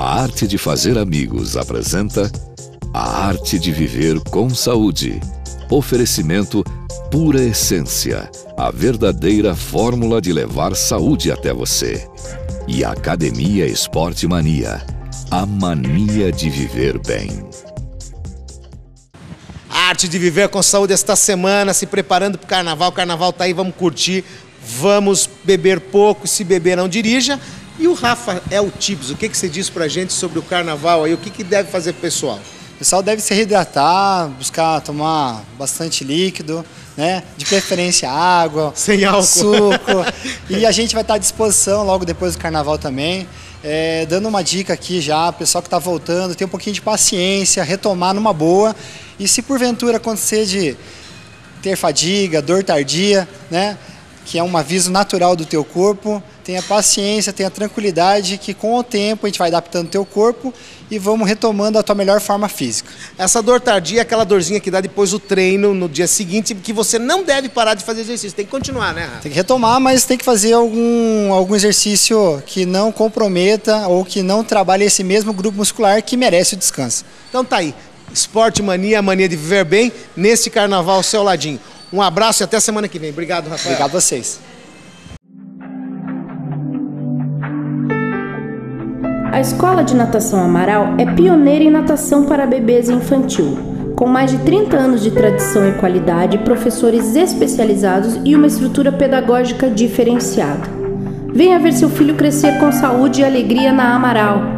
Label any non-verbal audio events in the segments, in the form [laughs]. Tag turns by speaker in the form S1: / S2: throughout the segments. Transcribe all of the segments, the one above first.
S1: A Arte de Fazer Amigos apresenta A Arte de Viver com Saúde. Oferecimento Pura Essência, a verdadeira fórmula de levar saúde até você. E Academia Esporte Mania, a mania de viver bem.
S2: A arte de viver com saúde esta semana, se preparando para o carnaval. O carnaval tá aí, vamos curtir, vamos beber pouco, se beber não dirija. E o Rafa é o Tips, o que, que você diz pra gente sobre o carnaval aí? O que, que deve fazer pro pessoal?
S3: O pessoal deve se reidratar, buscar tomar bastante líquido, né? De preferência água, [laughs]
S2: Sem álcool.
S3: suco. [laughs] e a gente vai estar à disposição logo depois do carnaval também. É, dando uma dica aqui já, pessoal que está voltando, ter um pouquinho de paciência, retomar numa boa. E se porventura acontecer de ter fadiga, dor tardia, né? Que é um aviso natural do teu corpo, tenha paciência, tenha tranquilidade, que com o tempo a gente vai adaptando o teu corpo e vamos retomando a tua melhor forma física.
S2: Essa dor tardia é aquela dorzinha que dá depois do treino, no dia seguinte, que você não deve parar de fazer exercício, tem que continuar, né?
S3: Tem que retomar, mas tem que fazer algum, algum exercício que não comprometa ou que não trabalhe esse mesmo grupo muscular que merece o descanso.
S2: Então tá aí, Esporte Mania, mania de viver bem, nesse carnaval ao seu ladinho. Um abraço e até semana que vem. Obrigado, Rafael.
S3: Obrigado a vocês.
S4: A Escola de Natação Amaral é pioneira em natação para bebês e infantil. Com mais de 30 anos de tradição e qualidade, professores especializados e uma estrutura pedagógica diferenciada. Venha ver seu filho crescer com saúde e alegria na Amaral.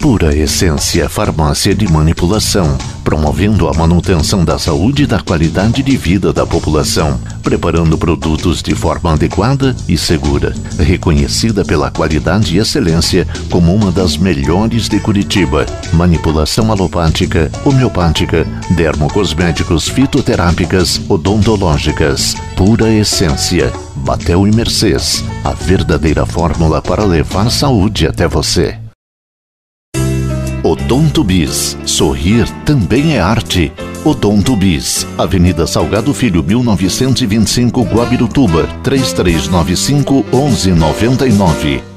S1: Pura Essência Farmácia de Manipulação, promovendo a manutenção da saúde e da qualidade de vida da população, preparando produtos de forma adequada e segura, reconhecida pela qualidade e excelência como uma das melhores de Curitiba. Manipulação alopática, homeopática, dermocosméticos fitoterápicas, odontológicas. Pura Essência. Batel e Mercês, a verdadeira fórmula para levar saúde até você. Odonto Bis. Sorrir também é arte. Odonto Bis. Avenida Salgado Filho, 1925, Guabirutuba. 3395 1199.